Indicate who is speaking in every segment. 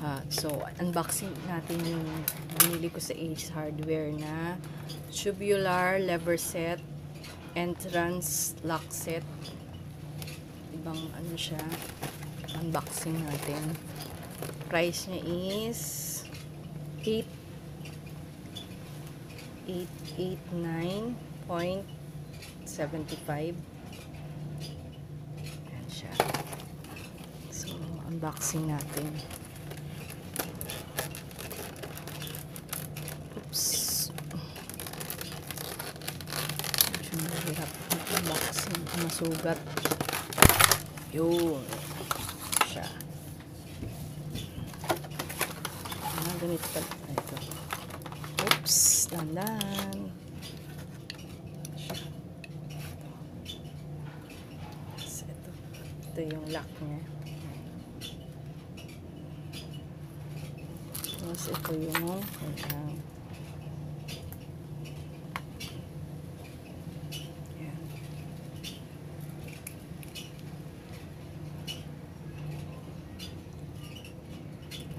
Speaker 1: Ah, so, unboxing natin yung binili ko sa Ace Hardware na tubular lever set, entrance lock set. Ibang ano siya. Unboxing natin. Price niya is 8 889.75 Ayan siya. So, unboxing natin. Oops. Medyo mahirap unboxing. Masugat. Yun. Siya. Ah, ganito pala. Ito. Oops. Dandan. Tapos Ito. Ito yung lock niya. Tapos ito yung ayan. Ayan.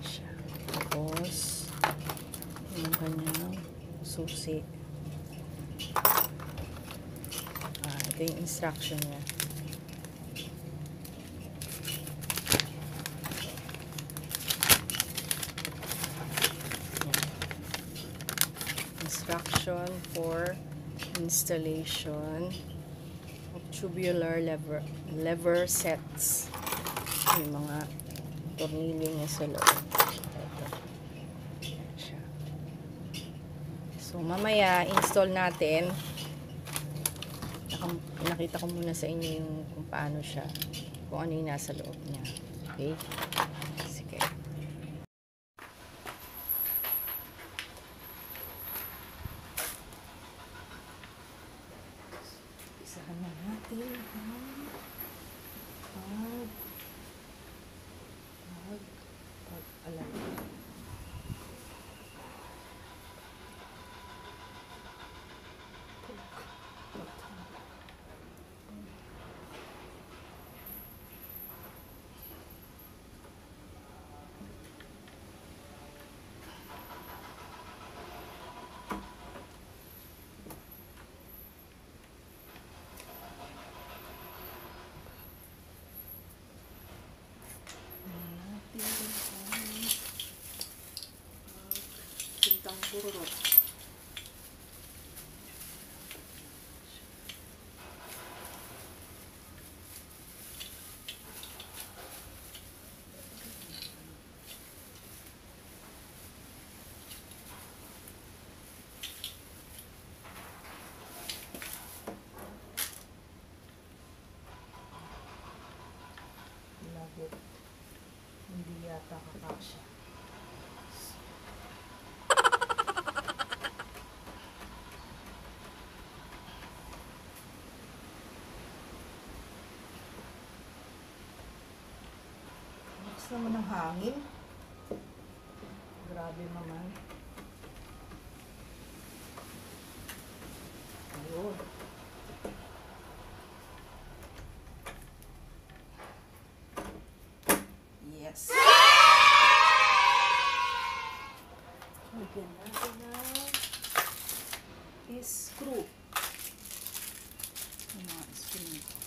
Speaker 1: Siya. Tapos yung kanyang susi. Ah, ito yung instruction niya. instruction for installation of tubular lever lever sets yung mga tornilyo niya sa loob ito Ayan siya. So mamaya install natin. Nakita ko muna sa inyo yung kung paano siya kung ano yung nasa loob niya. Okay? Sige. Isahan na natin. Pag pag pag alam ゴロロ hindi yata kakasya. Lakas naman ng hangin. Grabe naman. Ayun. Yes. Lagyan natin ng screw. Yung mga screw.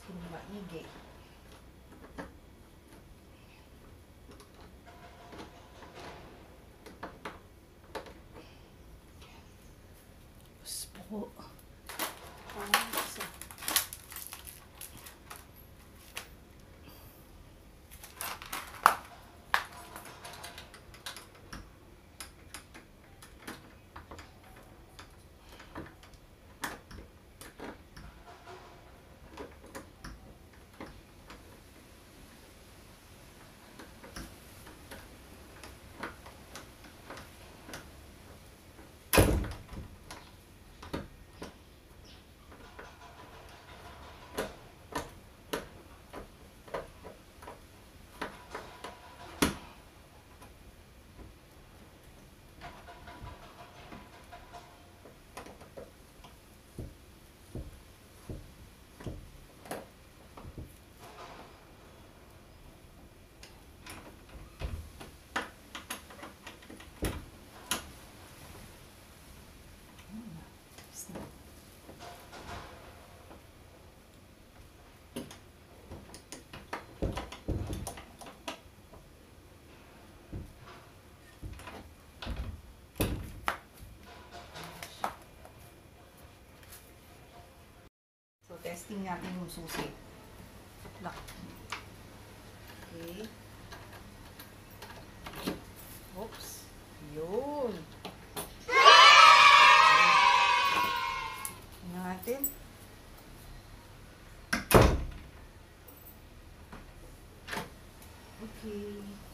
Speaker 2: Iskong maigi.
Speaker 1: Spo.
Speaker 2: Parang isa. So, testing natin yung susi. Lock. Okay. Oops. Yun. Tingnan natin. Okay.